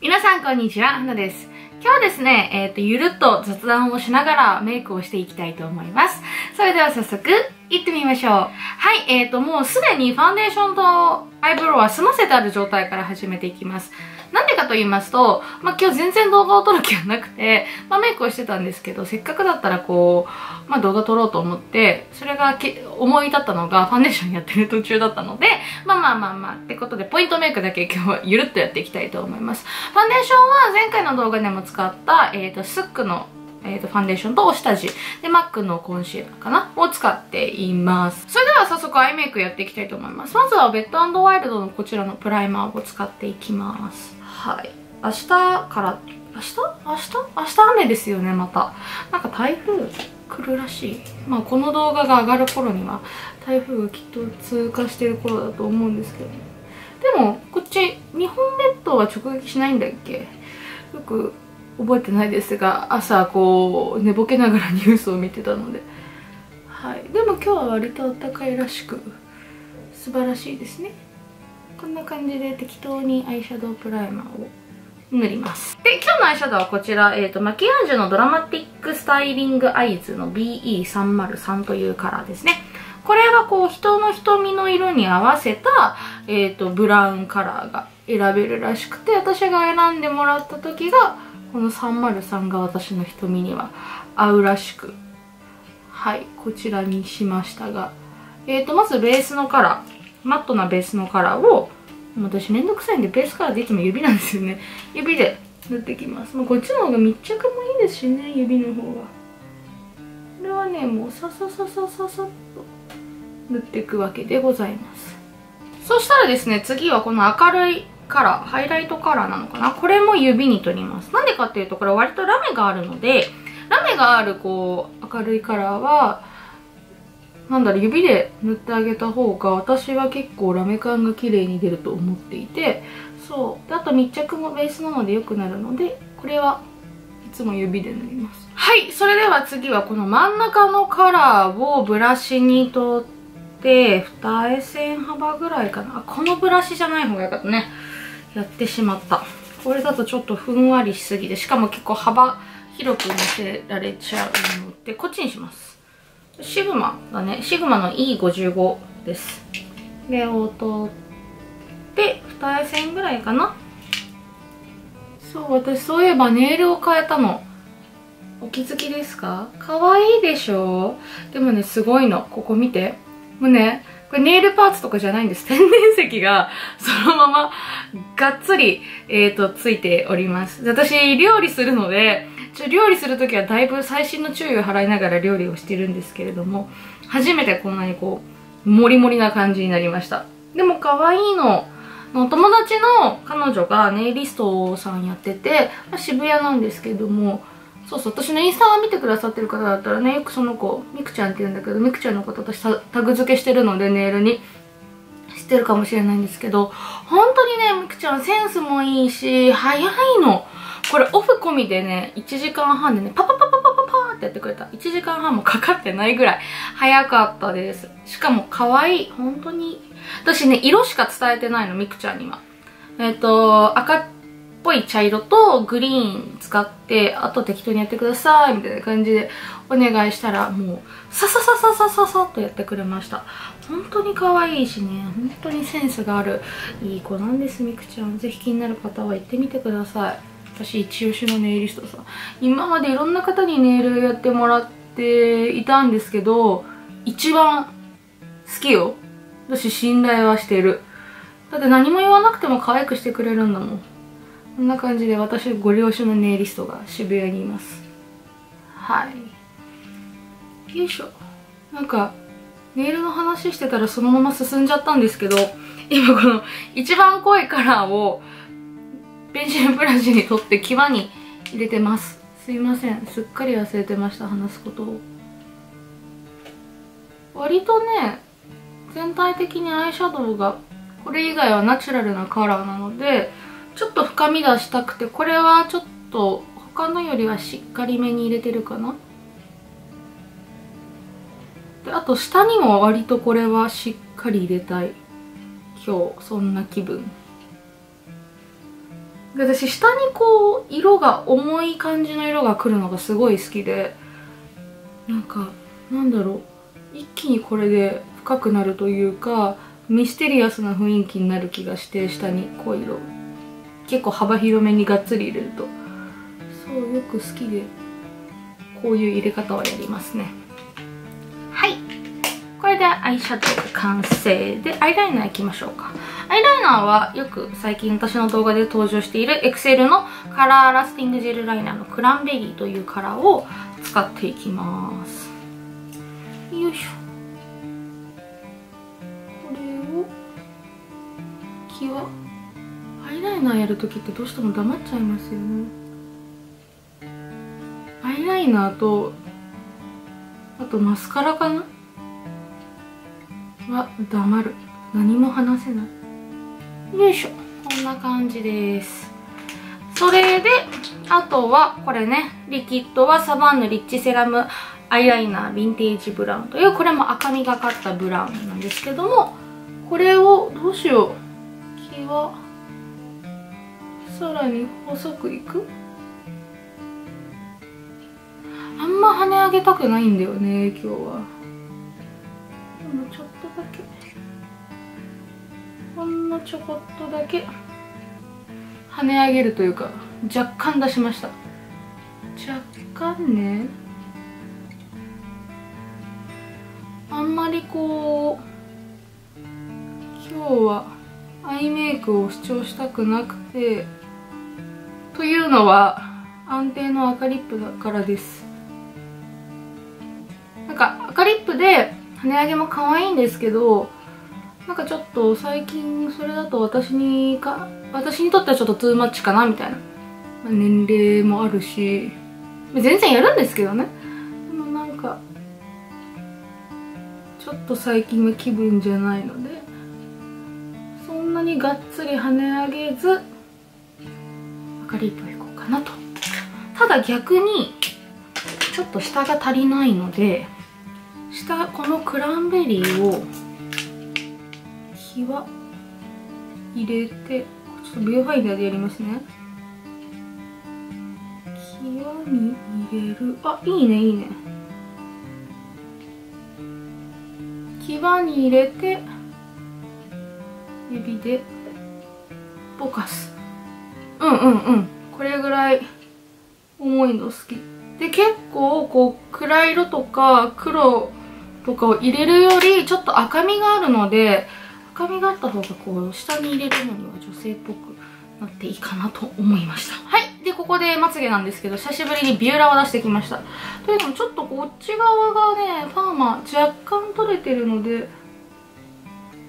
皆さんこんにちは、花です。今日はですね、えっ、ー、と、ゆるっと雑談をしながらメイクをしていきたいと思います。それでは早速、行ってみましょう。はい、えっ、ー、と、もうすでにファンデーションとアイブロウは済ませてある状態から始めていきます。なんでかと言いますと、まあ、今日全然動画を撮る気はなくて、まあ、メイクをしてたんですけど、せっかくだったらこう、まあ、動画撮ろうと思って、それが思い立ったのがファンデーションやってる途中だったので、まあまあまあまあ、ってことで、ポイントメイクだけ 今日はゆるっとやっていきたいと思います。ファンデーションは前回の動画でも使った、えっ、ー、と、スックのえーと、ファンデーションと下地。で MAC のコンシーラーかな？を使っています。それでは早速アイメイクやっていきたいと思います。まずはベッドワイルドのこちらのプライマーを使っていきます。はい。明日から明日？明日？明日雨ですよねまた。なんか台風来るらしい。まあこの動画が上がる頃には台風がきっと通過してる頃だと思うんですけどでもこっち日本列島は直撃しないんだっけ？よく覚えてないですが朝こう寝ぼけながら ニュースを見てたので。はい。でも今日は割と暖かいらしく素晴らしいですね。こんな感じで適当にアイシャドウプライマーを塗ります。で、今日のアイシャドウはこちら、え、ー、と、マキアージュのドラマティックスタイリングアイズの BE303 というカラーですね。これはこう、人の瞳の色に合わせた、えっ、ー、と、ブラウンカラーが選べるらしくて、私が選んでもらった時が、この303が私の瞳には合うらしく、はい、こちらにしましたが、え、ー、と、まずベースのカラー、マットなベースのカラーを私めんどくさいんでベースカラーでいつも指なんですよね。指で塗ってきます。もうこっちの方が密着もいいですしね指の方がこれはねもうささささささっと塗っていくわけでございます。そしたらですね次はこの明るいカラーハイライトカラーなのかな。これも指に取ります。なんでかっていうとこれ割とラメがあるのでラメがあるこう明るいカラーはなんだろ指で塗ってあげた方が私は結構ラメ感が綺麗に出ると思っていてそう。であと密着もベースなので良くなるのでこれはいつも指で塗ります。はいそれでは次はこの真ん中のカラーをブラシに取って二重線幅ぐらいかな。このブラシじゃない方がよかったね。やってしまった。これだとちょっとふんわりしすぎてしかも結構幅広くのせられちゃうのでこっちにします。シグマだね。シグマの E55 です。でを取って二重線ぐらいかな。そう私そういえばネイルを変えたの。お気づきですか？可愛いでしょ？でもねすごいの。ここ見て。もうねこれネイルパーツとかじゃないんです。天然石がそのままがっつり、えっ、ー、と、ついております。私、料理するので、ちょ料理するときはだいぶ細心の注意を払いながら料理をしてるんですけれども、初めてこんなにこう、もりもりな感じになりました。でも可愛いのお。友達の彼女がネイリストさんやっててま、渋谷なんですけども、そうそう、私のインスタを見てくださってる方だったらね、よくその子、みくちゃんって言うんだけど、みくちゃんのこと私タグ付けしてるので、ネイルに。知ってるかもしれないんですけど、本当にね、みくちゃんセンスもいいし、早いの。これオフ込みでね、1時間半でね、パパパパパパパーってやってくれた。1時間半もかかってないぐらい早かったです。しかも可愛い。本当に。私ね、色しか伝えてないの、みくちゃんには。えっ、ー、と、赤っぽい茶色とグリーン使って、あと適当にやってください、みたいな感じでお願いしたら、もう、さささささささっとやってくれました。本当に可愛いしね、本当にセンスがある、いい子なんです、みくちゃん。ぜひ気になる方は行ってみてください。私一押しのネイリストさ今までいろんな方にネイルやってもらっていたんですけど一番好きよ。私信頼はしてる。だって何も言わなくても可愛くしてくれるんだもん。こんな感じで私ご了承のネイリストが渋谷にいます。はい。よいしょ。なんかネイルの話してたらそのまま進んじゃったんですけど今この一番濃いカラーをペンシルブラシに取って際に入れてます。すいません。すっかり忘れてました話すことを。割とね全体的にアイシャドウがこれ以外はナチュラルなカラーなのでちょっと深み出したくてこれはちょっと他のよりはしっかりめに入れてるかな。であと下にも割とこれはしっかり入れたい。今日そんな気分。私下にこう色が重い感じの色が来るのがすごい好きでなんかなんだろう一気にこれで深くなるというかミステリアスな雰囲気になる気がして下に濃い色。結構幅広めにがっつり入れると。そうよく好きでこういう入れ方はやりますね。はい。これでアイシャドウ完成でアイライナーいきましょうか。アイライナーはよく最近私の動画で登場しているエクセルのカラーラスティングジェルライナーのクランベリーというカラーを使っていきます。よいしょ。これを際アイライナーやるときってどうしても黙っちゃいますよね。アイライナーとあとマスカラかな？は黙る。何も話せない。よいしょ。こんな感じです。それであとはこれね。リキッドはサバンヌリッチセラムアイライナーヴィンテージブラウンというこれも赤みがかったブラウンなんですけどもこれをどうしよう。際さらに細くいく？あんま跳ね上げたくないんだよね今日は。でもちょっとだけ。ほんのちょこっとだけ跳ね上げるというか若干出しました。若干ねあんまりこう今日はアイメイクを主張したくなくてというのは安定の赤リップだからです。なんか赤リップで跳ね上げも可愛いんですけどなんかちょっと最近それだと私にか私にとってはちょっとトゥーマッチかなみたいな。年齢もあるし。全然やるんですけどね。でもなんかちょっと最近は気分じゃないのでそんなにがっつり跳ね上げず赤リップいこうかなと。ただ逆にちょっと下が足りないので下このクランベリーを際入れてちょっとビューファインダーでやりますね。際に入れる。あいいねいいね。際に入れて指でぼかす。うんうんうん。これぐらい重いの好き。で結構こう暗い色とか黒とかを入れるよりちょっと赤みがあるので赤みがあった方がこう下に入れるのには女性っぽくなっていいかなと思いました。はい。でここでまつげなんですけど久しぶりにビューラーを出してきました。というのもちょっとこっち側がねパーマ若干取れてるので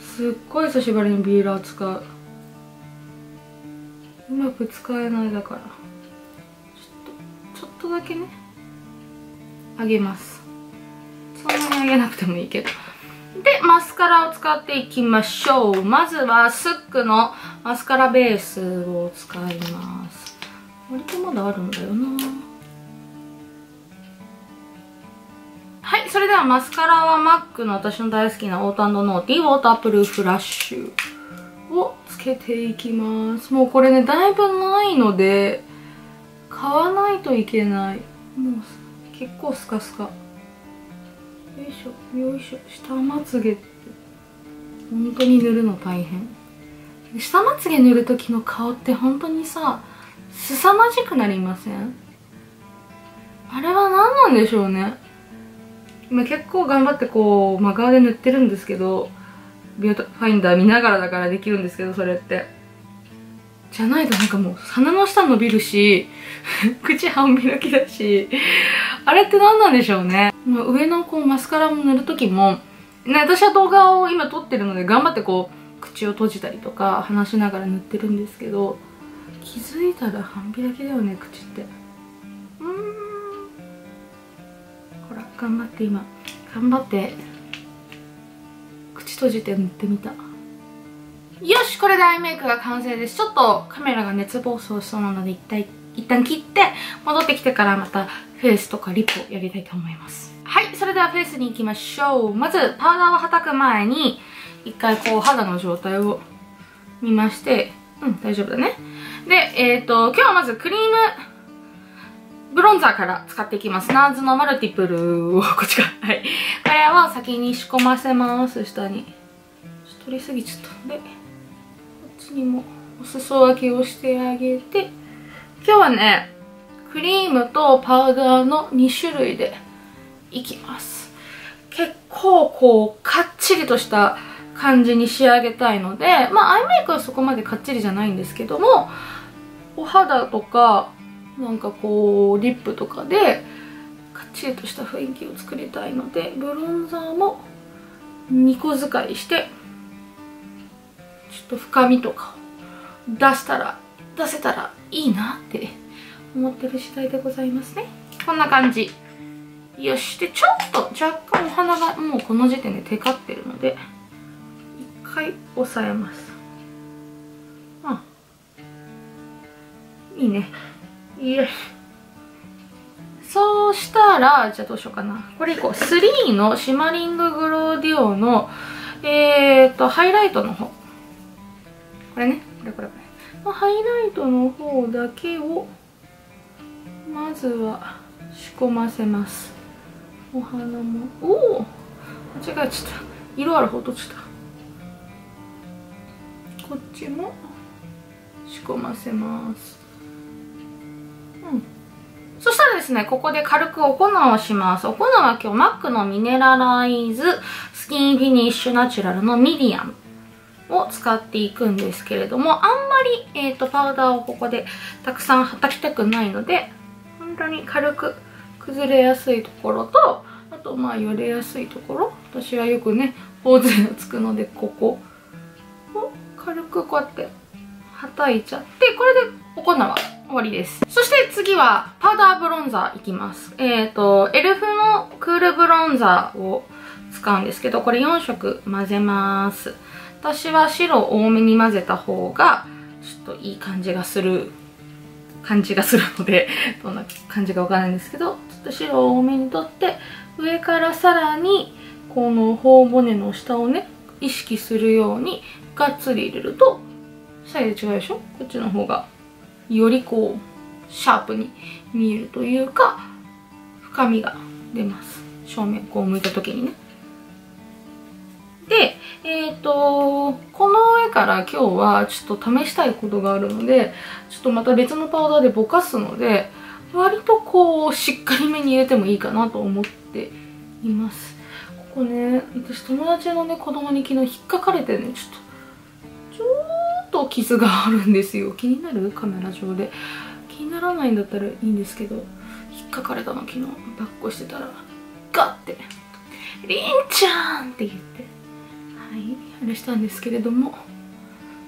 すっごい久しぶりにビューラー使う。うまく使えないだから。ちょっとちょっとだけねあげます。そんなにあげなくてもいいけど。で、マスカラを使っていきましょう。まずは、スックのマスカラベースを使います。割とまだあるんだよなはい、それではマスカラは MAC の私の大好きなオートノーティーウォータープルーフラッシュをつけていきます。もうこれね、だいぶないので、買わないといけない。もう結構スカスカ。よいしょよいしょ。下まつげって本当に塗るの大変。下まつげ塗る時の顔って本当にさ凄まじくなりません？あれは何なんでしょうね。今結構頑張ってこう真顔で塗ってるんですけどビューファインダー見ながらだからできるんですけどそれって。じゃないとなんかもう鼻の下伸びるし 口半開きだしあれって何なんでしょうね。上のこうマスカラも塗る時もね私は動画を今撮ってるので頑張ってこう口を閉じたりとか話しながら塗ってるんですけど気づいたら半開きだよね口って。うん。ほら頑張って今頑張って口閉じて塗ってみた。よしこれでアイメイクが完成です。ちょっとカメラが熱暴走しそうなので一体一旦切って戻ってきてからまたフェイスとかリップをやりたいと思いますはいそれではフェイスに行きましょうまずパウダーをはたく前に一回こう肌の状態を見ましてうん大丈夫だねで、えっ、ー、と、今日はまずクリームブロンザーから使っていきます。ナーズのマルティプルを、こっちか。はい。これは先に仕込ませます、下に。取りすぎちゃったん。で、こっちにもお裾分けをしてあげて、今日はね、クリームとパウダーの2種類でいきます。結構こう、かっちりとした感じに仕上げたいので、まあアイメイクはそこまでかっちりじゃないんですけども、お肌とか、なんかこう、リップとかで、かっちりとした雰囲気を作りたいので、ブロンザーも2個使いして、ちょっと深みとかを出したら、出せたらいいなって思ってる次第でございますね。こんな感じ。よし。で、ちょっと若干お花がもうこの時点でテカってるので一、回押さえます。あ。いいね。よしそうしたらじゃあどうしようかな。これいこう3のシマリンググローディオのえーとハイライトの方。これね。これこれこれ。ハイライトの方だけをまずは仕込ませます。お花も。おお間違えちゃった。色ある方取っちた。こっちも仕込ませます。うん。そしたらですね、ここで軽くお粉をします。お粉は今日 MAC のミネラライズスキンフィニッシュナチュラルのミディアム。を使っていくんですけれども、あんまり、え、ー、と、パウダーをここでたくさん叩きたくないので、本当に軽く崩れやすいところと、あとまあよれやすいところ。私はよくね、頬杖がつくので、ここを軽くこうやってはたいちゃって、これでお粉は終わりです。そして次はパウダーブロンザーいきます。えっ、ー、と、エルフのクールブロンザーを使うんですけど、これ4色混ぜます。私は白を多めに混ぜた方が、ちょっといい感じがする、感じがするので、どんな感じかわからないんですけど、ちょっと白を多めに取って、上からさらに、この頬骨の下をね、意識するようにがっつり入れるとサイズ違うでしょ？こっちの方がよりこうシャープに見えるというか深みが出ます。正面こう向いた時にね。でえっ、ー、とこの上から今日はちょっと試したいことがあるのでちょっとまた別のパウダーでぼかすので割とこうしっかりめに入れてもいいかなと思っています。ここね私友達のね子供に昨日引っかかれてねちょっとちょっと傷があるんですよ。気になる？カメラ上で。気にならないんだったらいいんですけど。引っかかれたの昨日。抱っこしてたらガッて「りんちゃん!」って言って。いあれしたんですけれども。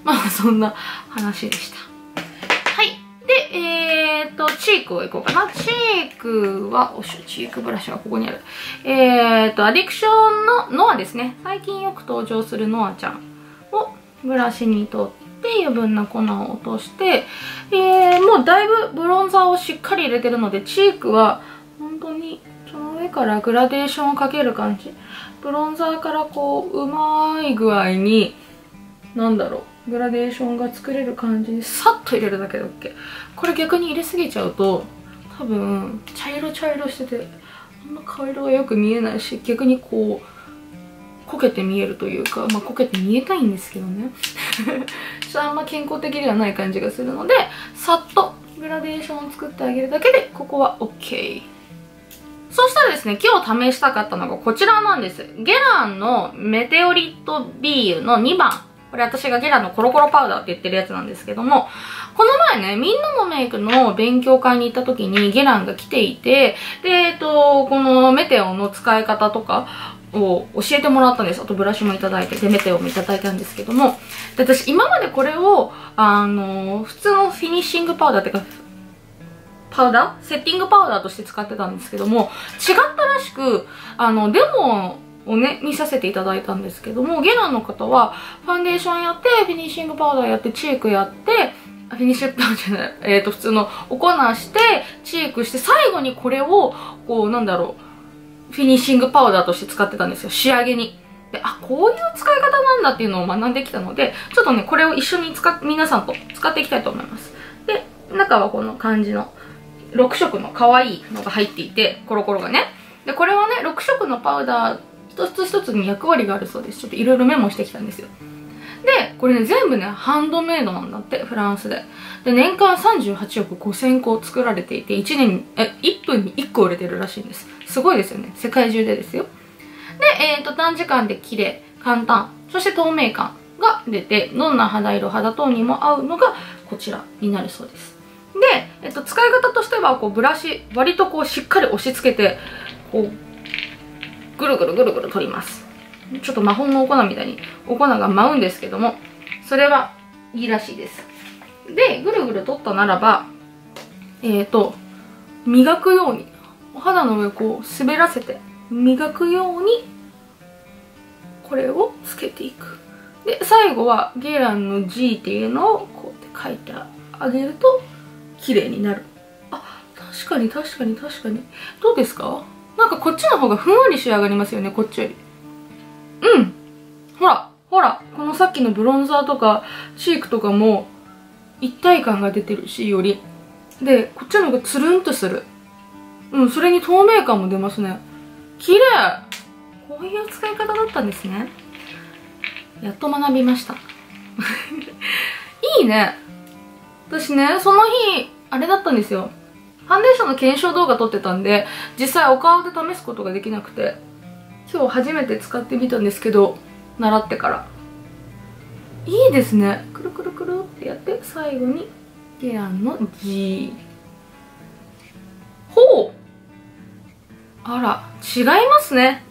まあそんな話でした。はいでえー、っとチークをいこうかな。チークはおしチークブラシがここにある。えー、っとアディクションのノアですね。最近よく登場するノアちゃんをブラシに取って余分な粉を落として、えー、もうだいぶブロンザーをしっかり入れてるのでチークは本当にその上からグラデーションをかける感じ。ブロンザーからこううまい具合になんだろうグラデーションが作れる感じにさっと入れるだけで OK これ逆に入れすぎちゃうと多分茶色茶色しててあんま顔色がよく見えないし逆にこうこけて見えるというか、まあ、こけて見えたいんですけどね。ちょっとあんま健康的ではない感じがするのでさっとグラデーションを作ってあげるだけでここは OK そしたらですね、今日試したかったのがこちらなんです。ゲランのメテオリットビールの2番。これ私がゲランのコロコロパウダーって言ってるやつなんですけども、この前ね、みんなのメイクの勉強会に行った時にゲランが来ていて、で、えっと、このメテオの使い方とかを教えてもらったんです。あとブラシもいただいて、デメテオもいただいたんですけども、で私今までこれを、あの、普通のフィニッシングパウダーっていうか、パウダー？セッティングパウダーとして使ってたんですけども、違ったらしく、あの、デモをね、見させていただいたんですけども、ゲランの方は、ファンデーションやって、フィニッシングパウダーやって、チークやって、フィニッシュパウダーじゃない、えっ、ー、と、普通のお粉して、チークして、最後にこれを、こう、なんだろう、フィニッシングパウダーとして使ってたんですよ。仕上げに。で、あ、こういう使い方なんだっていうのを学んできたので、ちょっとね、これを一緒に使っ、皆さんと使っていきたいと思います。で中はこの感じの6色の可愛いのが入っていてコロコロがね。でこれはね6色のパウダー一つ一つに役割があるそうです。ちょっといろいろメモしてきたんですよ。でこれね全部ねハンドメイドなんだってフランスで。で年間38億5000個作られていて1年え1分に1個売れてるらしいんです。すごいですよね。世界中でですよ。で、えーと、短時間で綺麗簡単。そして透明感が出てどんな肌色肌トーンにも合うのがこちらになるそうです。で、えっと、使い方としてはこうブラシ割とこうしっかり押し付けてこうぐるぐるぐるぐる取ります。ちょっと魔法のお粉みたいにお粉が舞うんですけどもそれはいいらしいです。でぐるぐる取ったならばえっ、ー、と磨くようにお肌の上こう滑らせて磨くようにこれをつけていく。で最後はゲランの G っていうのをこうやって書いてあげると綺麗になる。あ確かに確かに確かに。どうですか？なんかこっちの方がふんわり仕上がりますよねこっちより。うん。ほらほらこのさっきのブロンザーとかチークとかも一体感が出てるしより。でこっちの方がつるんとする。うんそれに透明感も出ますね。綺麗。こういう使い方だったんですね。やっと学びました。いいね。私ねその日あれだったんですよ。ファンデーションの検証動画撮ってたんで実際お顔で試すことができなくて今日初めて使ってみたんですけど習ってから。いいですね。くるくるくるってやって最後にゲランの G ほう。あら違いますね。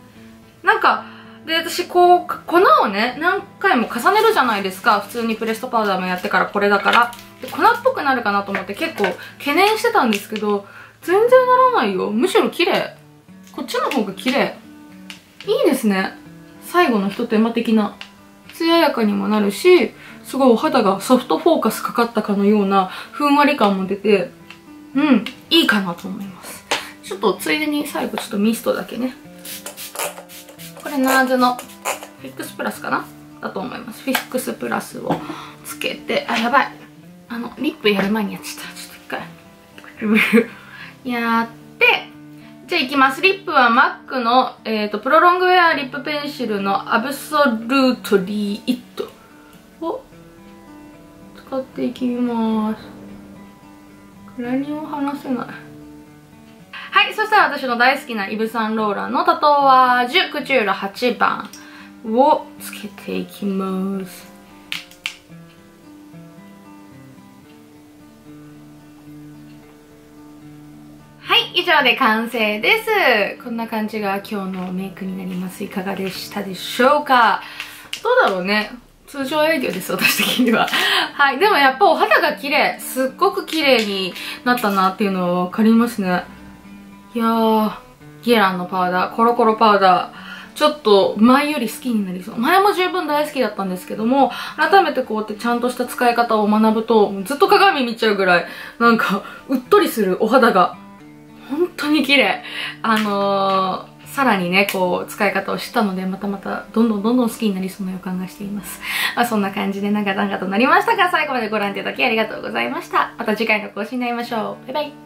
なんかで私こう粉をね何回も重ねるじゃないですか。普通にプレストパウダーもやってからこれだから。粉っぽくなるかなと思って結構懸念してたんですけど全然ならないよ。むしろ綺麗。こっちの方が綺麗。いいですね。最後のひと手間的な。艶やかにもなるしすごいお肌がソフトフォーカスかかったかのようなふんわり感も出てうんいいかなと思います。ちょっとついでに最後ちょっとミストだけね。これナーズのフィックスプラスかな？だと思います。フィックスプラスをつけてあやばい。あのリップやる前にやっちゃったちょっと一回 やってじゃあいきます。リップは MAC の、えーと、プロロングウェアリップペンシルのアブソルートリーイットを使っていきます。何も話せない。はい、そしたら私の大好きなイブ・サンローランのタトワージュクチューラ8番をつけていきます。上で完成です。こんな感じが今日のメイクになります。いかがでしたでしょうか？どうだろうね。通常営業です私的には。はい。でもやっぱお肌が綺麗。すっごく綺麗になったなっていうのは分かりますね。いやーゲランのパウダー。コロコロパウダー。ちょっと前より好きになりそう。前も十分大好きだったんですけども、改めてこうやってちゃんとした使い方を学ぶと、ずっと鏡見ちゃうぐらい、なんか、うっとりするお肌が本当に綺麗あのー、さらにね、こう、使い方を知ったので、またまた、どんどんどんどん好きになりそうな予感がしています。まあ、そんな感じで長々となりましたが、最後までご覧いただきありがとうございました。また次回の更新になりましょう。バイバイ。